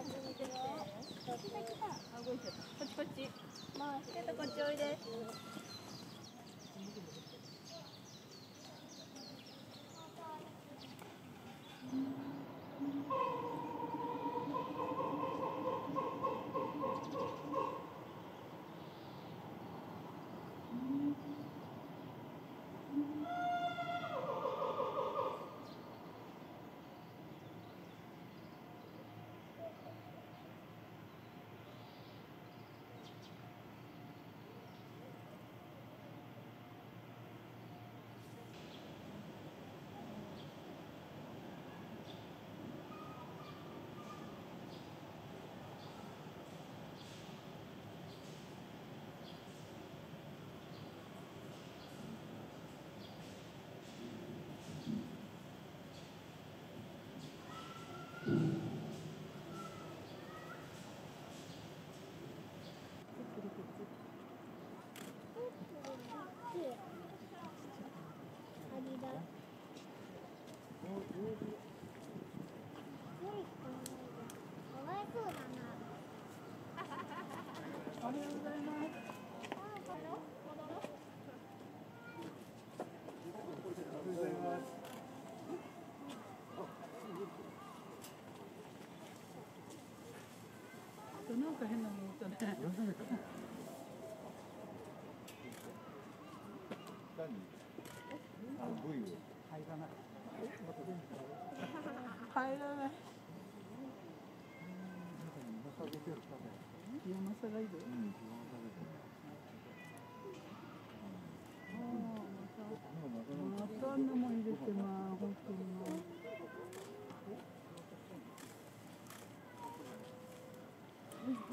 こっちこっち。ちょっとこっちおいで。となんか変なの持たね。入らない。入らない。山がい。る。また。あんなもん入れてます、本当に。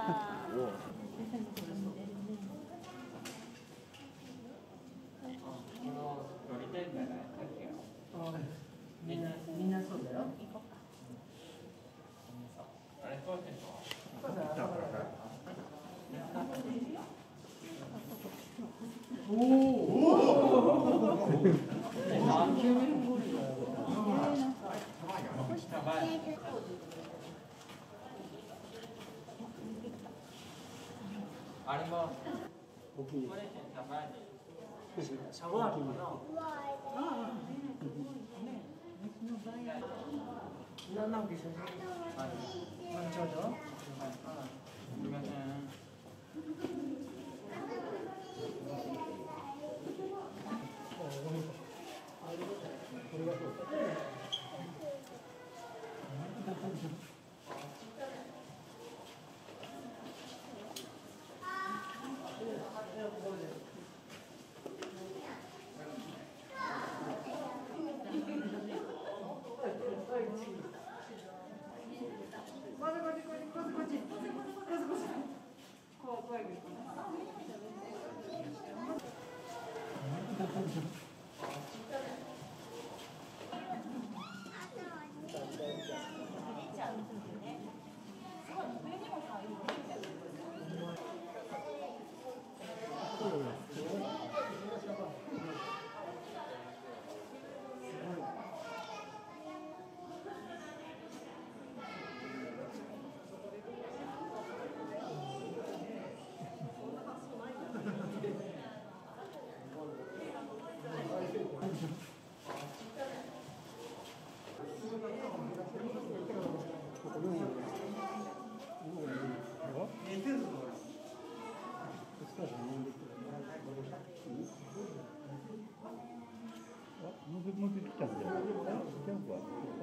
ゆっくりとさ。みんなみんなそうだよ。シャワー 아니 뭐 고기 잡아야 돼. 잡아야 되구나. 나나 계세요? 아니. 먼저죠? 그러면은 ど も持ってきたんじゃないですか。